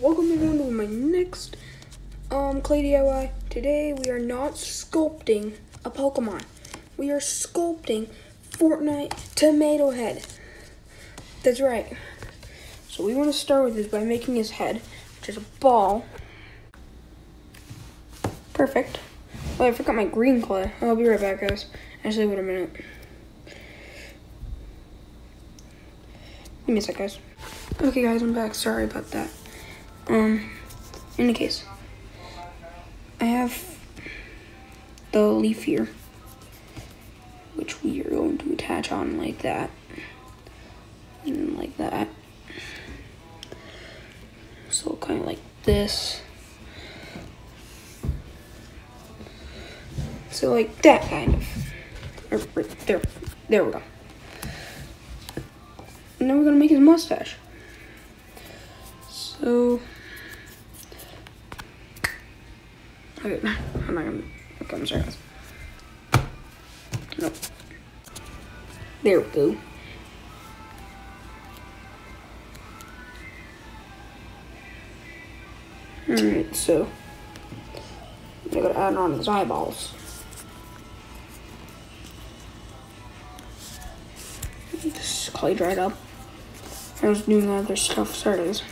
welcome everyone to my next um, clay DIY. Today we are not sculpting a Pokemon. We are sculpting Fortnite Tomato Head. That's right. So we want to start with this by making his head, which is a ball. Perfect. Oh, I forgot my green clay. I'll be right back, guys. Actually, wait a minute. Give me a sec, guys. Okay, guys, I'm back. Sorry about that. Um, in any case, I have the leaf here, which we are going to attach on like that, and like that. So kind of like this. So like that kind of. There, there we go. And then we're gonna make his mustache. So, okay, I'm not gonna. Okay, I'm sorry. Guys. Nope. There we go. Alright, so I gotta add on his eyeballs. This clay dried up. I was doing other stuff, sorry guys.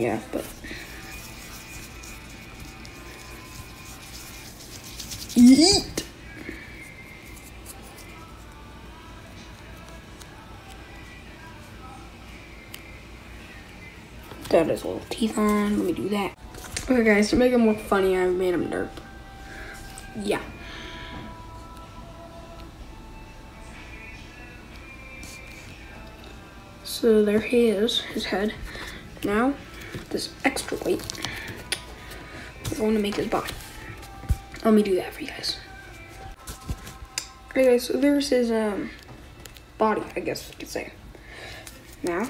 Yeah, but Yeet! Got his little teeth on. Let me do that. Okay, guys, to make him look funny, I made him derp. Yeah. So there he is, his head. Now, this extra weight, we're going to make his body. Let me do that for you guys. Okay, guys, so there's his um, body, I guess you could say. Now,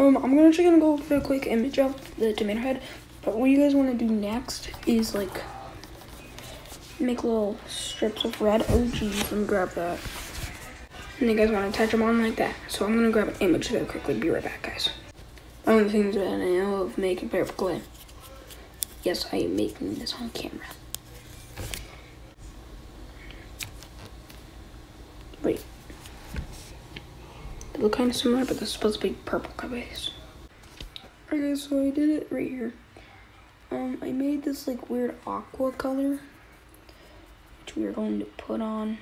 um, I'm gonna actually gonna go for a quick image of the tomato head. But what you guys want to do next is like make little strips of red. Oh geez, let me grab that. And you guys want to attach them on like that. So I'm gonna grab an image really quickly. Be right back, the things that I know of making clay. Yes, I am making this on camera. Wait. They look kind of similar, but is supposed to be purple base. Okay, so I did it right here. Um, I made this like weird aqua color, which we are going to put on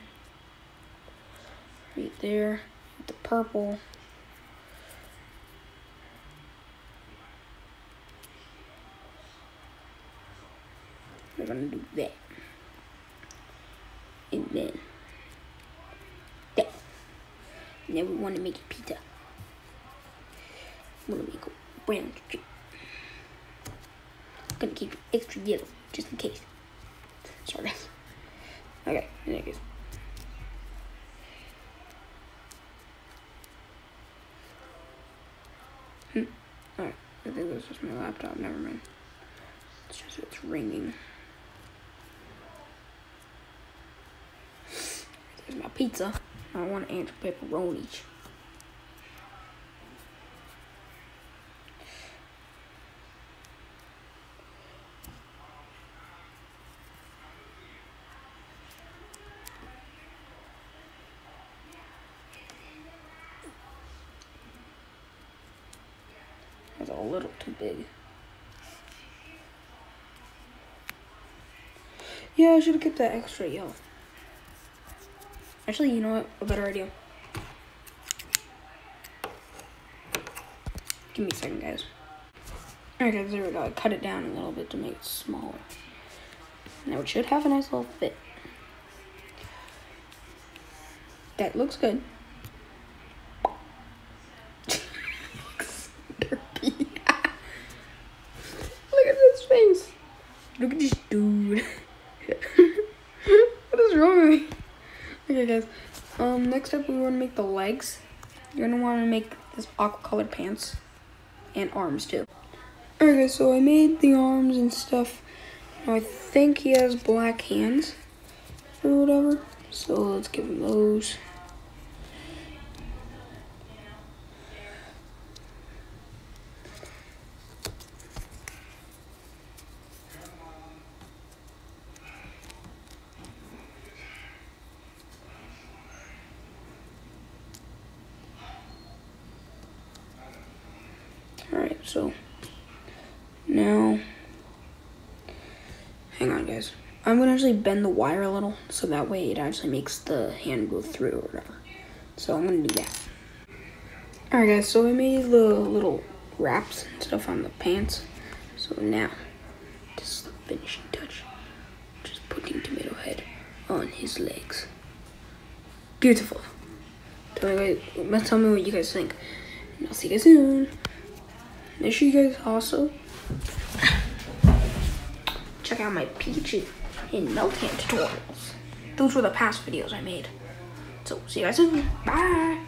right there, the purple. Gonna do that. And then that. And then we want to make a pizza. I'm gonna make a brown strip. Gonna keep extra yellow, just in case. Sorry guys. Okay, any case. Hmm. Alright, I think this is my laptop, never mind. It's just, it's ringing. There's my pizza. I want an pepperonis. That's a little too big. Yeah, I should have kept that extra yellow. Actually, you know what? A better idea. Give me a second, guys. Alright, guys, there we go. I cut it down a little bit to make it smaller. Now it should have a nice little fit. That looks good. Derpy. Look at this face. Look at this dude. what is wrong with me? Okay, guys. Um, next up, we want to make the legs. You're gonna want to make this aqua colored pants and arms too. Guys. So I made the arms and stuff. I think he has black hands or whatever. So let's give him those. Alright, so now, hang on guys. I'm gonna actually bend the wire a little so that way it actually makes the hand go through or whatever. So I'm gonna do that. Alright guys, so I made the little wraps and stuff on the pants. So now, this is the finishing touch. Just putting Tomato Head on his legs. Beautiful. Tell me, tell me what you guys think. And I'll see you guys soon. Make sure you guys also check out my Peachy and Meltan tutorials. Those were the past videos I made. So, see you guys soon. Bye.